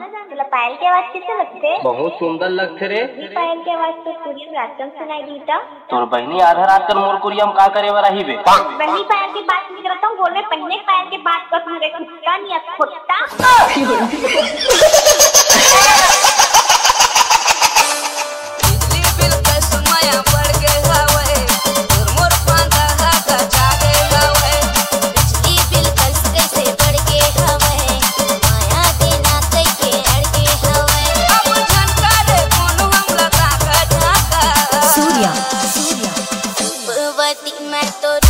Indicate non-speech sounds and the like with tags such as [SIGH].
मतलब पायल के आवाज़ किती लागते बहुत सुंदर लगते रे। पायल के आवाज़ तो कुरियम रातम सुनाई दी था तोर बहनी आधा रात कर मोर कुरियम का करे वा रही बे? बहनी पायल की बात नहीं करता हूँ बोल रहे पहले पायल की बात कर तुम्हारे कुत्ता नहीं खोटा [LAUGHS] factor